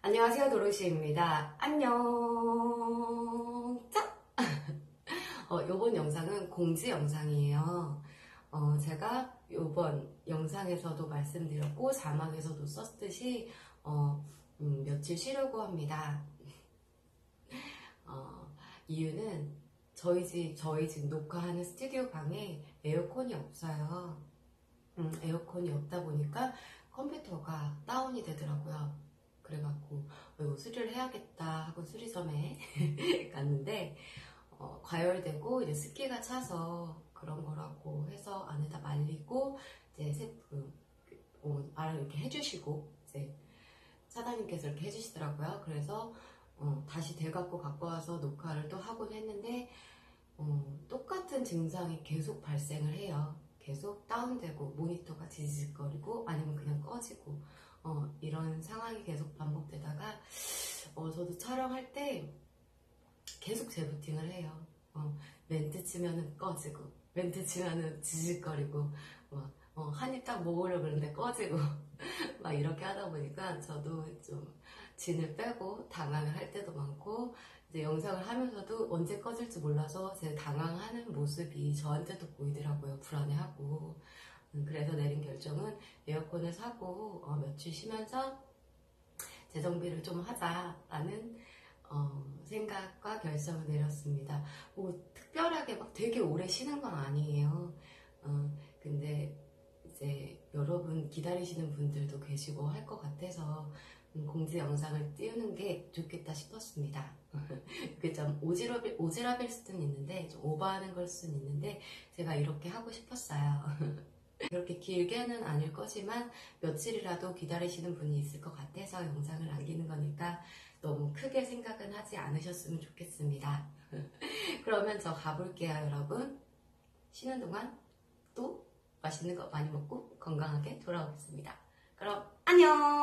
안녕하세요 도로시입니다. 안녕 짜! 어, 요번 영상은 공지 영상이에요. 어, 제가 요번 영상에서도 말씀드렸고 자막에서도 썼듯이 어, 음, 며칠 쉬려고 합니다. 어, 이유는 저희 집, 저희 집 녹화하는 스튜디오 방에 에어컨이 없어요. 음, 에어컨이 없다 보니까 컴퓨터가 다운이 되더라고요. 수리를 해야겠다 하고 수리점에 갔는데 어, 과열되고 이제 습기가 차서 그런 거라고 해서 안에다 말리고 이제 세품 어, 말을 이렇게 해주시고 이제 사장님께서 이렇게 해주시더라고요. 그래서 어, 다시 대갖고 갖고 와서 녹화를 또 하곤 했는데 어, 똑같은 증상이 계속 발생을 해요. 계속 다운되고 모니터가 지지직거리고 아니면 그냥 꺼지고 어, 이런 상황이 계속 반복되다가 어, 저도 촬영할 때 계속 재부팅을 해요. 어, 멘트 치면은 꺼지고 멘트 치면은 지직거리고 어, 한입 딱 먹으려고 그러는데 꺼지고 막 이렇게 하다 보니까 저도 좀 진을 빼고 당황을 할 때도 많고 이제 영상을 하면서도 언제 꺼질지 몰라서 제 당황하는 모습이 저한테도 보이더라고요. 불안해하고 음, 그래서 내린 결정은 에어컨을 사고 어, 며칠 쉬면서 재정비를 좀 하자라는 어, 생각과 결정을 내렸습니다. 뭐 특별하게 막 되게 오래 쉬는 건 아니에요. 어, 근데 이제 여러분 기다리시는 분들도 계시고 할 것 같아서 음, 공지 영상을 띄우는 게 좋겠다 싶었습니다. 그 좀 오지랖일, 오지랖일 수는 있는데 좀 오버하는 걸 수는 있는데 제가 이렇게 하고 싶었어요. 그렇게 길게는 아닐 거지만 며칠이라도 기다리시는 분이 있을 것 같아서 영상을 남기는 거니까 너무 크게 생각은 하지 않으셨으면 좋겠습니다. 그러면 저 가볼게요, 여러분. 쉬는 동안 또 맛있는 거 많이 먹고 건강하게 돌아오겠습니다. 그럼 안녕!